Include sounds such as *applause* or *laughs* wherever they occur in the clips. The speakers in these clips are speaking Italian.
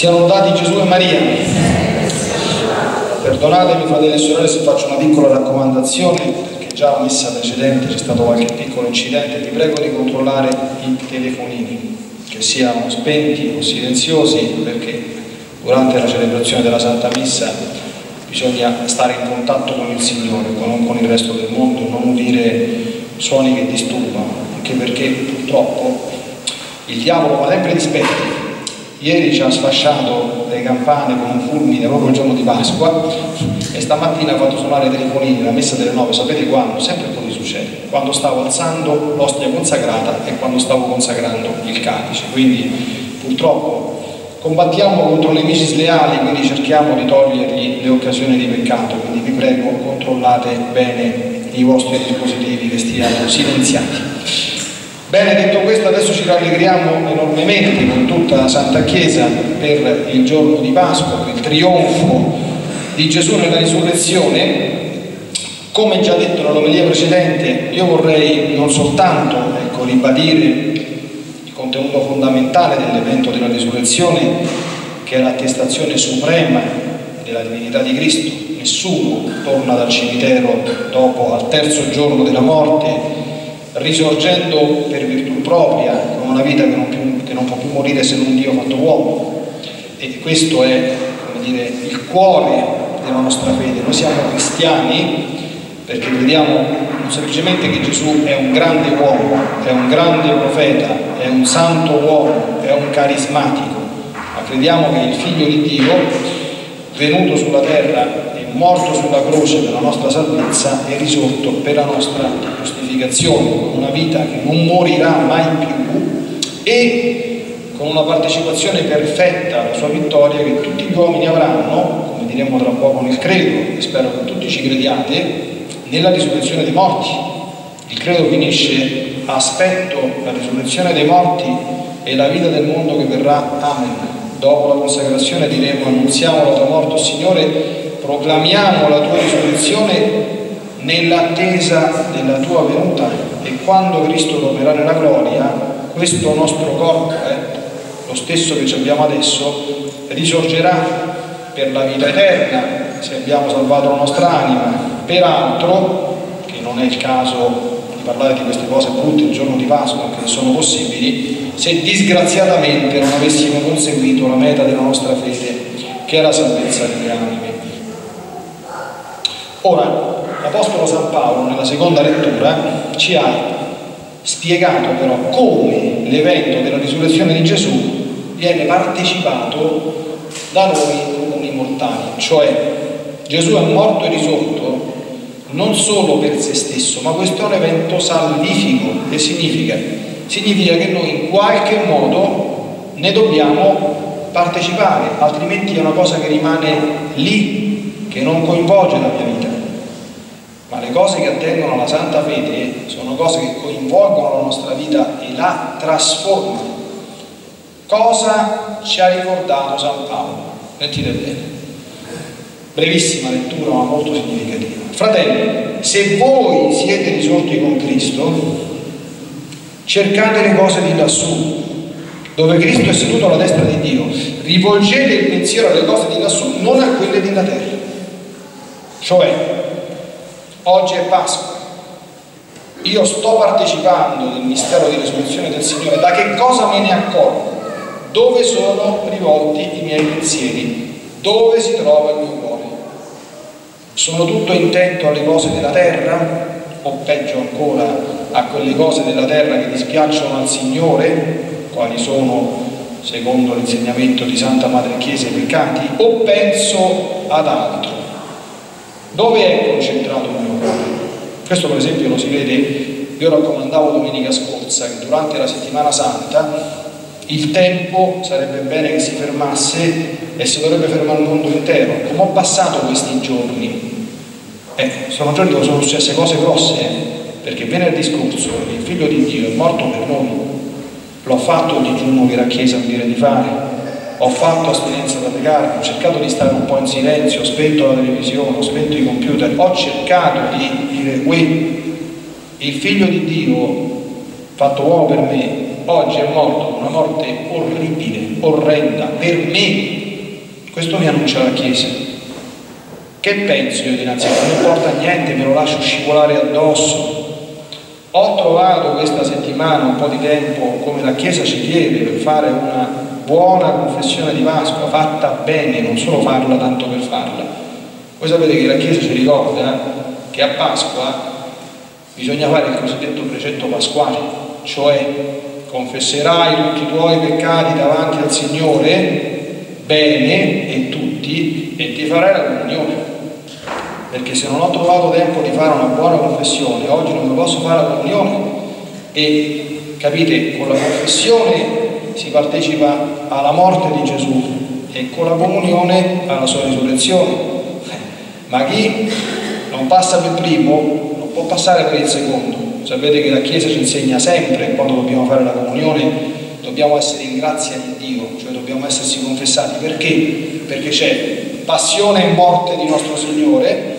Siano lodati Gesù e Maria. Perdonatemi fratelli e sorelle se faccio una piccola raccomandazione, perché già la messa precedente c'è stato qualche piccolo incidente, vi prego di controllare i telefonini, che siano spenti o silenziosi, perché durante la celebrazione della Santa Messa bisogna stare in contatto con il Signore, non con il resto del mondo, non udire suoni che disturbano, anche perché purtroppo il diavolo fa sempre dispetti Ieri ci ha sfasciato le campane con un fulmine proprio il giorno di Pasqua e stamattina ha fatto suonare i telefonini, la messa delle nove, sapete quando? Sempre così succede, quando stavo alzando l'ostia consacrata e quando stavo consacrando il calice. Quindi purtroppo combattiamo contro nemici sleali, quindi cerchiamo di togliergli le occasioni di peccato, quindi vi prego controllate bene i vostri dispositivi che stiano silenziati. Bene, detto questo, adesso ci rallegriamo enormemente con tutta la Santa Chiesa per il giorno di Pasqua, per il trionfo di Gesù nella risurrezione. Come già detto nell'omelia precedente, io vorrei non soltanto ecco, ribadire il contenuto fondamentale dell'evento della risurrezione, che è l'attestazione suprema della divinità di Cristo. Nessuno torna dal cimitero dopo al terzo giorno della morte risorgendo per virtù propria, con una vita che non, più, che non può più morire se non Dio fatto uomo. E questo è dire, il cuore della nostra fede. Noi siamo cristiani perché crediamo non semplicemente che Gesù è un grande uomo, è un grande profeta, è un santo uomo, è un carismatico, ma crediamo che il figlio di Dio, venuto sulla terra morto sulla croce per la nostra salvezza e risorto per la nostra giustificazione, con una vita che non morirà mai più e con una partecipazione perfetta alla sua vittoria che tutti gli uomini avranno, come diremo tra poco nel credo, e spero che tutti ci crediate, nella risurrezione dei morti. Il credo finisce aspetto la risurrezione dei morti e la vita del mondo che verrà. Amen. Dopo la consacrazione diremo annunziamo la tua morte, Signore, proclamiamo la tua risurrezione nell'attesa della tua venuta e quando Cristo tornerà nella gloria, questo nostro corpo, eh, lo stesso che abbiamo adesso, risorgerà per la vita eterna se abbiamo salvato la nostra anima. Peraltro, che non è il caso di parlare di queste cose brutte il giorno di Pasqua, che sono possibili, se disgraziatamente non avessimo conseguito la meta della nostra fede, che è la salvezza delle anime. Ora, l'Apostolo San Paolo nella seconda lettura ci ha spiegato però come l'evento della risurrezione di Gesù viene partecipato da noi comuni mortali, cioè Gesù è morto e risorto non solo per se stesso, ma questo è un evento salvifico. Che significa? Significa che noi in qualche modo ne dobbiamo partecipare, altrimenti è una cosa che rimane lì, che non coinvolge la mia vita le cose che attengono alla santa fede sono cose che coinvolgono la nostra vita e la trasformano. Cosa ci ha ricordato San Paolo? Sentite bene. Brevissima lettura ma molto significativa. Fratelli, se voi siete risorti con Cristo, cercate le cose di lassù, dove Cristo è seduto alla destra di Dio. Rivolgete il pensiero alle cose di lassù, non a quelle della terra. Cioè, Oggi è Pasqua. Io sto partecipando nel mistero di risurrezione del Signore. Da che cosa me ne accorgo? Dove sono rivolti i miei pensieri? Dove si trova il mio cuore? Sono tutto intento alle cose della terra? O peggio ancora a quelle cose della terra che dispiacciono al Signore? Quali sono, secondo l'insegnamento di Santa Madre Chiesa, i peccati? O penso ad altro? Dove è concentrato il mio cuore? Questo per esempio lo si vede, io raccomandavo domenica scorsa che durante la settimana santa il tempo sarebbe bene che si fermasse e si dovrebbe fermare il mondo intero. Come ho passato questi giorni? Eh, sono giorni dove sono successe cose grosse, eh? perché venerdì scorso il figlio di Dio è morto per noi. L'ho fatto il digiuno che la Chiesa mi dire di fare, ho fatto astinenza da pecare, ho cercato di stare un po' in silenzio, ho spento la televisione, ho spento i computer, ho cercato di dire, uè, il figlio di Dio, fatto uomo per me, oggi è morto una morte orribile, orrenda, per me. Questo mi annuncia la Chiesa. Che penso io dinanzi a Non importa niente, me lo lascio scivolare addosso. Ho trovato questa settimana un po' di tempo, come la Chiesa ci chiede, per fare una buona confessione di Pasqua, fatta bene, non solo farla tanto per farla. Voi sapete che la Chiesa ci ricorda che a Pasqua bisogna fare il cosiddetto precetto pasquale, cioè confesserai tutti i tuoi peccati davanti al Signore bene e tutti e ti farai la comunione. Perché se non ho trovato tempo di fare una buona confessione, oggi non mi posso fare la comunione e capite, con la confessione si partecipa alla morte di Gesù e con la comunione alla sua risurrezione. Ma chi non passa per primo non può passare per il secondo. Sapete che la Chiesa ci insegna sempre quando dobbiamo fare la comunione dobbiamo essere in grazia di Dio, cioè dobbiamo essersi confessati. Perché? Perché c'è passione e morte di nostro Signore,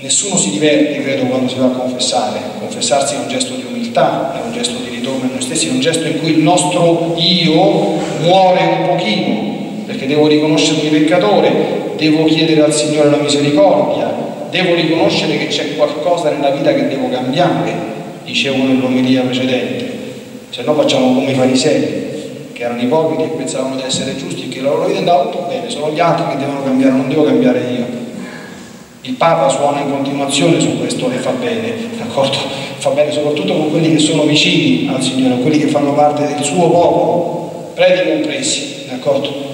nessuno si diverte, credo, quando si va a confessare. Confessarsi è un gesto di umiltà, è un gesto di ritorno a noi stessi, è un gesto in cui il nostro io muore un pochino, perché devo riconoscermi peccatore, devo chiedere al Signore la misericordia, devo riconoscere che c'è qualcosa nella vita che devo cambiare, dicevo nell'omelia precedente, se no facciamo come i farisei, che erano ipocriti e pensavano di essere giusti e che la loro vita andava tutto bene, sono gli altri che devono cambiare, non devo cambiare io. Il Papa suona in continuazione su questo e fa bene, d'accordo? Fa bene soprattutto con quelli che sono vicini al Signore, quelli che fanno parte del suo popolo, preti compresi, d'accordo?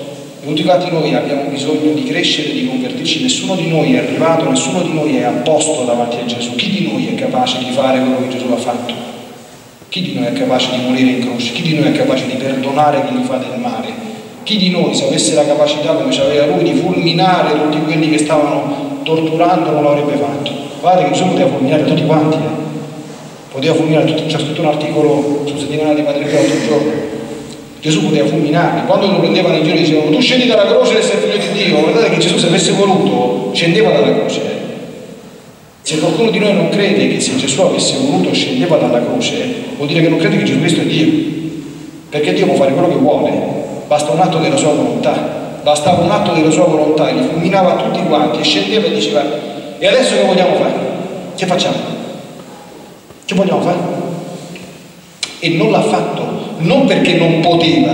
Tutti quanti noi abbiamo bisogno di crescere, di convertirci, nessuno di noi è arrivato, nessuno di noi è a posto davanti a Gesù. Chi di noi è capace di fare quello che Gesù ha fatto? Chi di noi è capace di morire in croce? Chi di noi è capace di perdonare chi gli fa del male? Chi di noi, se avesse la capacità, come aveva lui, di fulminare tutti quelli che stavano torturando, non l'avrebbe fatto? Guardate che Gesù poteva fulminare tutti quanti, eh? Poteva fulminare tutti, c'è scritto un articolo sul settimanale di Padre Pio l'altro giorno Gesù poteva fulminarli, quando lo prendevano in giro dicevano tu scendi dalla croce e sei figlio di Dio, guardate che Gesù se avesse voluto scendeva dalla croce. Se qualcuno di noi non crede che se Gesù avesse voluto scendeva dalla croce, vuol dire che non crede che Gesù Cristo è Dio, perché Dio può fare quello che vuole, basta un atto della sua volontà, bastava un atto della sua volontà, li fulminava tutti quanti e scendeva e diceva e adesso che vogliamo fare? Che facciamo? Che vogliamo fare? E non l'ha fatto non perché non poteva,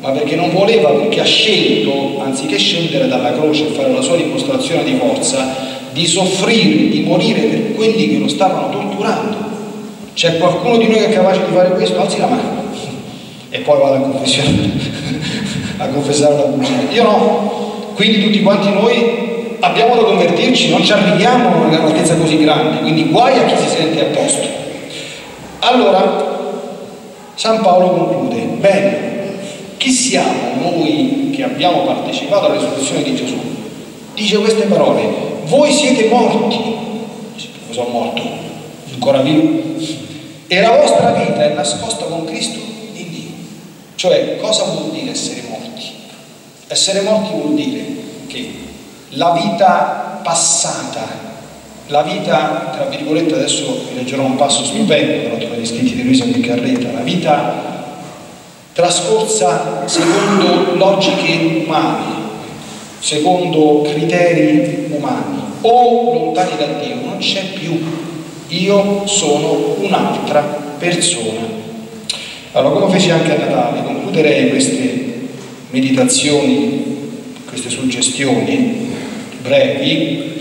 ma perché non voleva, perché ha scelto, anziché scendere dalla croce e fare la sua dimostrazione di forza, di soffrire, di morire per quelli che lo stavano torturando. C'è qualcuno di noi che è capace di fare questo? Alzi la mano e poi vado a confessione, *laughs* a confessare la bugia. Io no. Quindi tutti quanti noi abbiamo da convertirci, non ci arriviamo a un'altezza così grande, quindi guai a chi si sente a posto. Allora, San Paolo conclude, bene, chi siamo noi che abbiamo partecipato alla risurrezione di Gesù? Dice queste parole, voi siete morti, sono morto, ancora vivo, e la vostra vita è nascosta con Cristo in Dio. Cioè, cosa vuol dire essere morti? Essere morti vuol dire che la vita passata la vita, tra virgolette, adesso vi leggerò un passo stupendo, però tra gli scritti di Luisa Piccarreta, la vita trascorsa secondo logiche umane, secondo criteri umani o lontani da Dio, non c'è più. Io sono un'altra persona. Allora, come feci anche a Natale, concluderei queste meditazioni, queste suggestioni brevi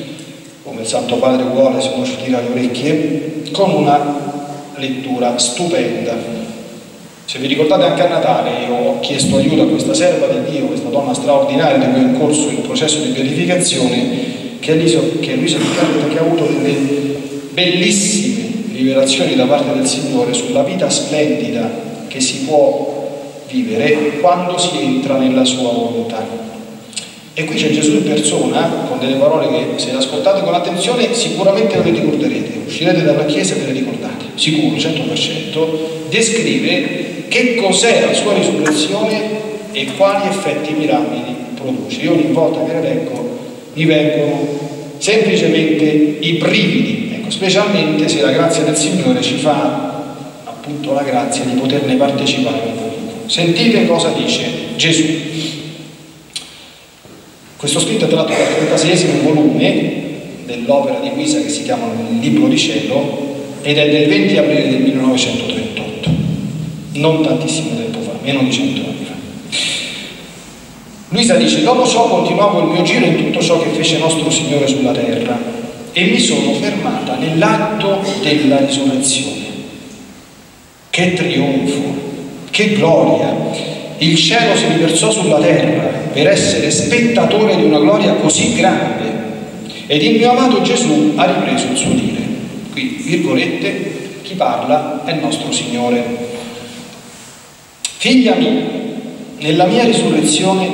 come il Santo Padre vuole, se non ci tira le orecchie, con una lettura stupenda. Se vi ricordate anche a Natale io ho chiesto aiuto a questa serva di Dio, questa donna straordinaria di cui è in corso il processo di beatificazione, che è Luisa, che Piccarretta, che ha avuto delle bellissime rivelazioni da parte del Signore sulla vita splendida che si può vivere quando si entra nella sua volontà. E qui c'è Gesù in persona, con delle parole che se le ascoltate con attenzione sicuramente ve le ricorderete, uscirete dalla Chiesa e ve le ricordate, sicuro, 100%, descrive che cos'è la sua risurrezione e quali effetti mirabili produce. Io ogni volta che le leggo mi vengono semplicemente i brividi, ecco, specialmente se la grazia del Signore ci fa appunto la grazia di poterne partecipare. Sentite cosa dice Gesù. Questo scritto è tratto dal 36 volume dell'opera di Guisa che si chiama Il Libro di Cielo ed è del 20 aprile del 1938, non tantissimo tempo fa, meno di cento anni fa. Luisa dice, dopo ciò continuavo il mio giro in tutto ciò che fece nostro Signore sulla terra e mi sono fermata nell'atto della risurrezione. Che trionfo, che gloria! Il cielo si riversò sulla terra per essere spettatore di una gloria così grande ed il mio amato Gesù ha ripreso il suo dire. Qui, virgolette, chi parla è il nostro Signore. Figlia mia, nella mia risurrezione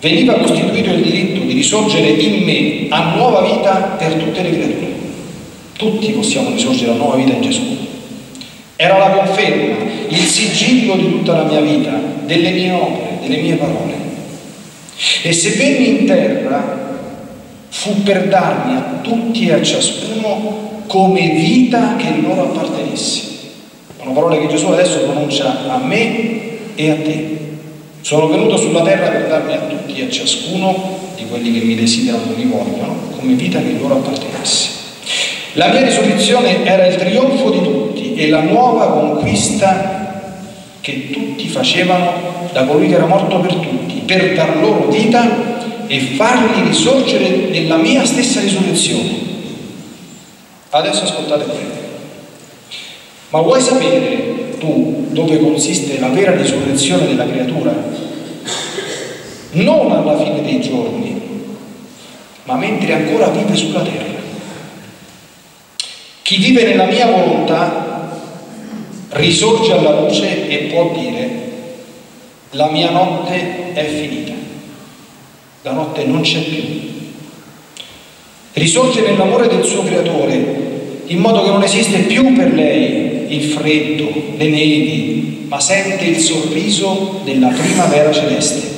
veniva costituito il diritto di risorgere in me a nuova vita per tutte le creature. Tutti possiamo risorgere a nuova vita in Gesù. Era la conferma, il sigillo di tutta la mia vita, delle mie opere, delle mie parole. E se venni in terra fu per darmi a tutti e a ciascuno come vita che loro appartenesse. Sono parole che Gesù adesso pronuncia a me e a te. Sono venuto sulla terra per darmi a tutti e a ciascuno di quelli che mi desiderano e mi vogliono come vita che loro appartenesse. La mia risurrezione era il trionfo di tutti e la nuova conquista che tutti facevano da colui che era morto per tutti, per dar loro vita e farli risorgere nella mia stessa risurrezione. Adesso ascoltate bene. Ma vuoi sapere tu dove consiste la vera risurrezione della creatura? Non alla fine dei giorni, ma mentre ancora vive sulla terra. Chi vive nella mia volontà risorge alla luce e può dire la mia notte è finita, la notte non c'è più. Risorge nell'amore del suo creatore in modo che non esiste più per lei il freddo, le nevi, ma sente il sorriso della primavera celeste.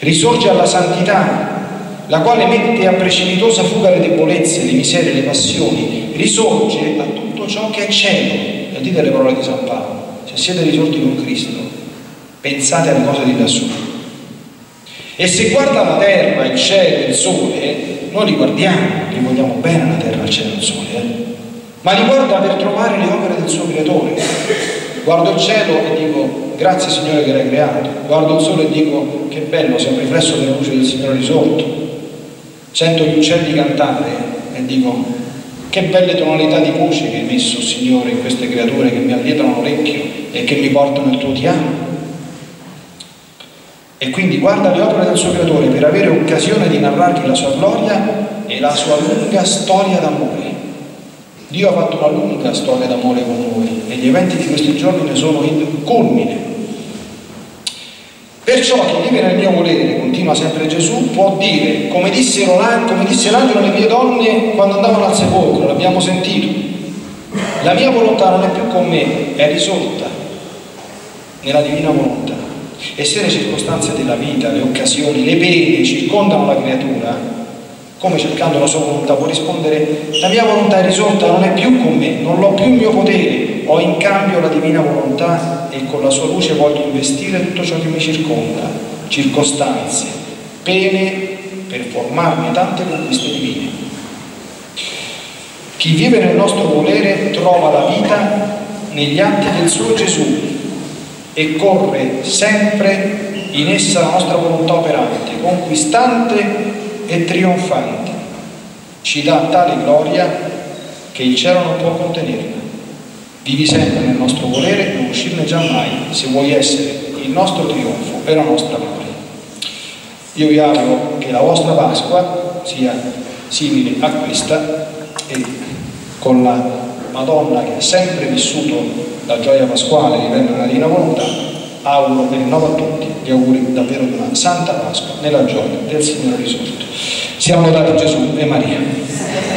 Risorge alla santità, la quale mette a precipitosa fuga le debolezze, le miserie, le passioni. Risorge a tutto ciò che è cielo. E dite le parole di San Paolo. Se siete risorti con Cristo, pensate alle cose di lassù. E se guarda la terra, il cielo, il sole, noi li guardiamo, li vogliamo bene la terra, il cielo il sole. Eh? ma li guarda per trovare le opere del suo creatore. Guardo il cielo e dico grazie Signore che l'hai creato, guardo il sole e dico che bello, sei un riflesso della luce del Signore risorto. Sento gli uccelli cantare e dico che belle tonalità di voce che hai messo Signore in queste creature che mi allietano l'orecchio e che mi portano il tuo ti amo. E quindi guarda le opere del suo creatore per avere occasione di narrargli la sua gloria e la sua lunga storia d'amore. Dio ha fatto una lunga storia d'amore con noi e gli eventi di questi giorni ne sono il culmine. Perciò chi vive nel mio volere, continua sempre Gesù, può dire, come, disse l'angelo alle mie donne quando andavano al sepolcro, l'abbiamo sentito, la mia volontà non è più con me, è risolta nella divina volontà. E se le circostanze della vita, le occasioni, le pene circondano la creatura, come cercando la sua volontà, può rispondere la mia volontà è risolta, non è più con me, non l'ho più il mio potere, ho in cambio la divina volontà e con la sua luce voglio investire tutto ciò che mi circonda, circostanze, pene per formarmi tante conquiste divine. Chi vive nel nostro volere trova la vita negli atti del suo Gesù e corre sempre in essa la nostra volontà operante, conquistante e trionfante. Ci dà tale gloria che il cielo non può contenerla. Vivi sempre nel nostro volere, non uscirne giammai, se vuoi essere il nostro trionfo e la nostra gloria. Io vi auguro che la vostra Pasqua sia simile a questa e con la Madonna che ha sempre vissuto la gioia pasquale vivendo la divina volontà, auguro e rinnovo a tutti gli auguri davvero di una santa Pasqua nella gioia del Signore risorto. Siamo lodati Gesù e Maria.